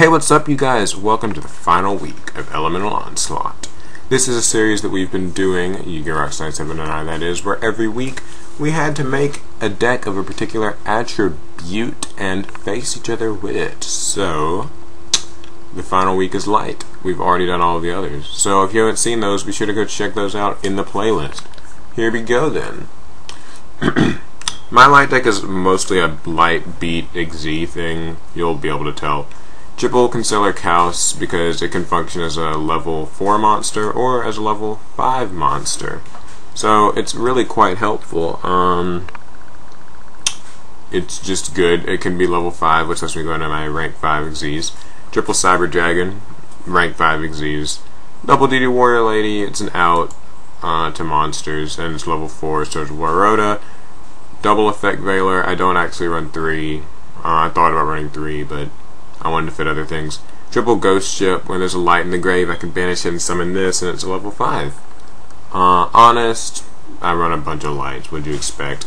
Hey, what's up, you guys? Welcome to the final week of Elemental Onslaught. This is a series that we've been doing, Yu-Gi-Oh! 97 and I. that is, where every week we had to make a deck of a particular attribute and face each other with it. So, the final week is light. We've already done all the others. So if you haven't seen those, be sure to go check those out in the playlist. Here we go then. My light deck is mostly a light beat Xyz thing, you'll be able to tell. Triple Concealer Kaos because it can function as a level 4 monster or as a level 5 monster. So it's really quite helpful. Um, it's just good. It can be level 5, which lets me go into my rank 5 Xyzs. Triple Cyber Dragon, rank 5 Xyzs. Double DD Warrior Lady, it's an out uh, to monsters, and it's level 4, so it's Warota. Double Effect Veiler, I don't actually run 3. Uh, I thought about running 3, but I wanted to fit other things. Triple Ghost Ship, when there's a light in the grave, I can banish it and summon this, and it's a level 5. Uh, honest, I run a bunch of lights, what'd you expect?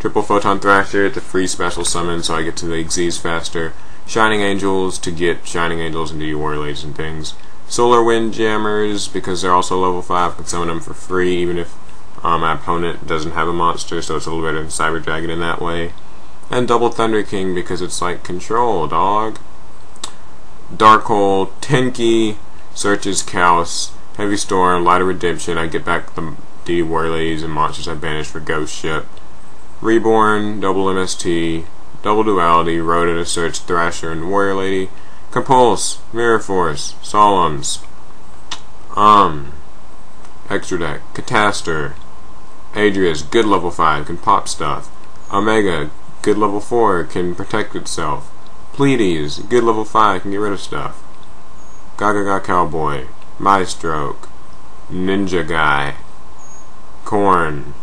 Triple Photon Thrasher, it's a free special summon, so I get to the Xyz faster. Shining Angels, to get Shining Angels into your Warrior and things. Solar Wind Jammers, because they're also level 5, can summon them for free, even if um, my opponent doesn't have a monster, so it's a little better than Cyber Dragon in that way. And Double Thunder King because it's like control, dog. Dark Hole, Tenki, Searches Kaos, Heavy Storm, Light of Redemption. I get back the D Warrior Ladies and monsters I banished for Ghost Ship. Reborn, Double MST, Double Duality, ROTA to Search, Thrasher, and Warrior Lady. Compulse, Mirror Force, Solemns. Um, Extra Deck, Catastor, Adreus, good level 5, can pop stuff. Omega, good level 4, can protect itself. Pleiades, good level 5, can get rid of stuff. Gaga Gaga Cowboy, Maestroke, Ninja Guy, Corn,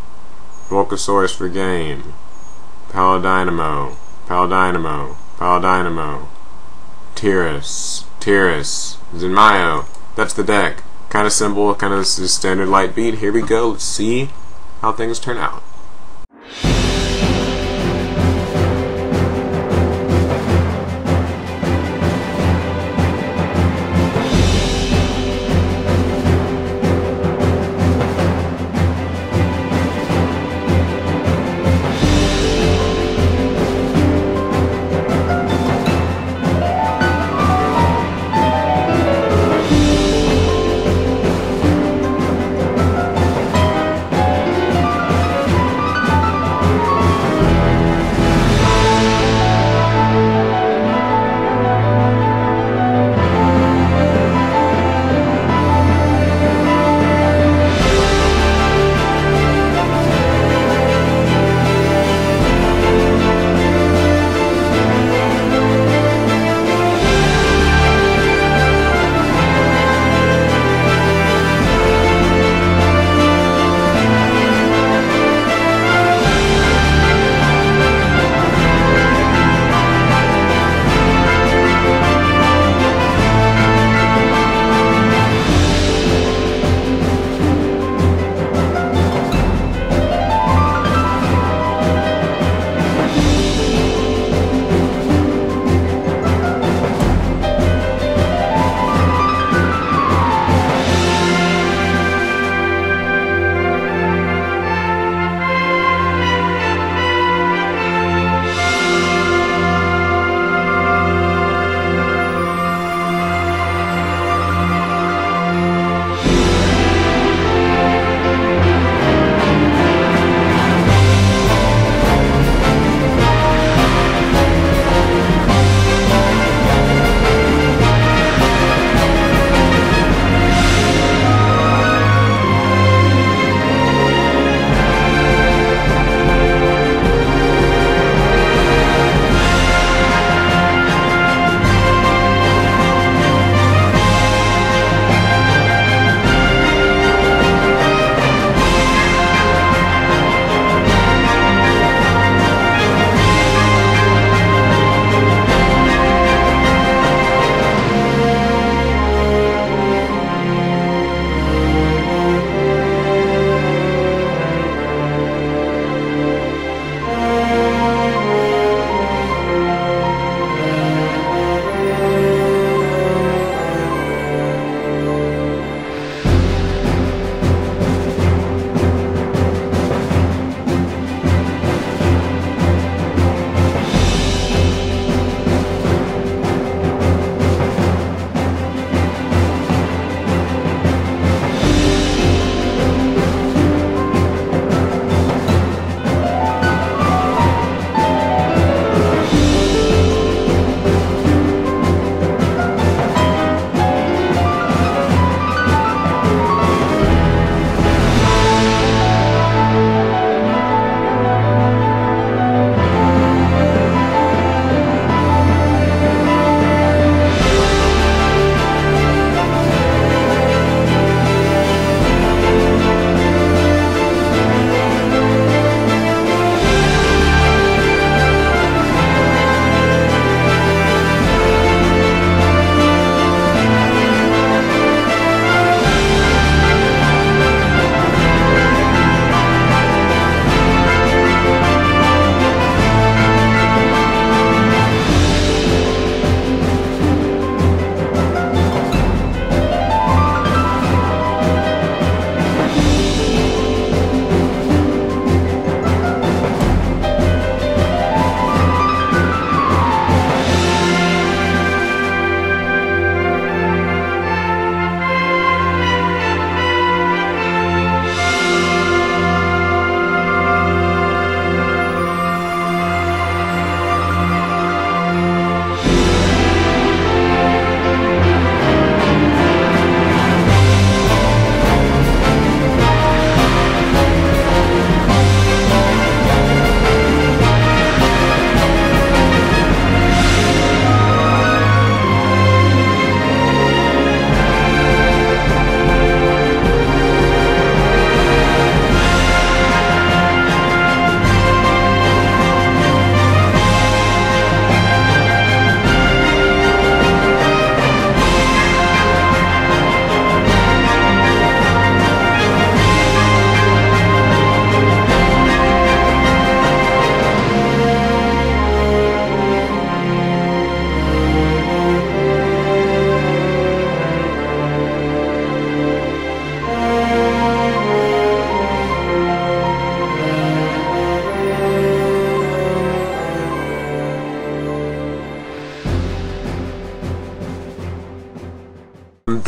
Volcasaurus for game, Paladynamo, Paladynamo, Paladynamo, Tiras, Tiras, Zenmayo, that's the deck. Kind of simple, kind of standard light beat. Here we go, let's see how things turn out.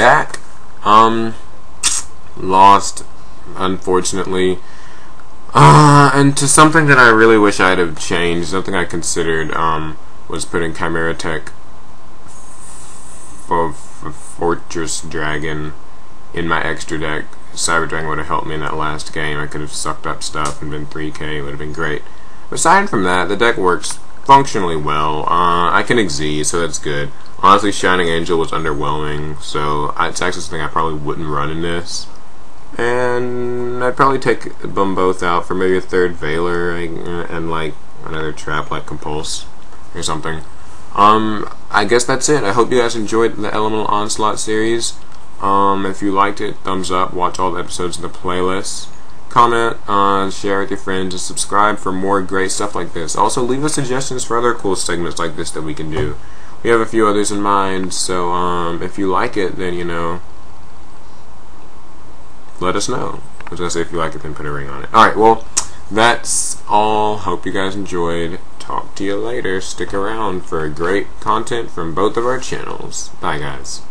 Back. Um, lost, unfortunately. Uh, and to something that I really wish I'd have changed, something I considered, um, was putting Chimeratech for, for Fortress Dragon in my extra deck. Cyber Dragon would have helped me in that last game. I could have sucked up stuff and been 3k. It would have been great. Aside from that, the deck works functionally well. Uh, I can Xyz, so that's good. Honestly, Shining Angel was underwhelming, so it's actually something I probably wouldn't run in this. And I'd probably take them both out for maybe a third Veiler and like another trap like Compulse or something. Um, I guess that's it. I hope you guys enjoyed the Elemental Onslaught series. Um, if you liked it, thumbs up. Watch all the episodes in the playlist. Comment, uh, share with your friends, and subscribe for more great stuff like this. Also, leave us suggestions for other cool segments like this that we can do. We have a few others in mind, so um, if you like it, then you know, let us know. I was gonna say if you like it, then put a ring on it. All right, well, that's all. Hope you guys enjoyed. Talk to you later. Stick around for great content from both of our channels. Bye, guys.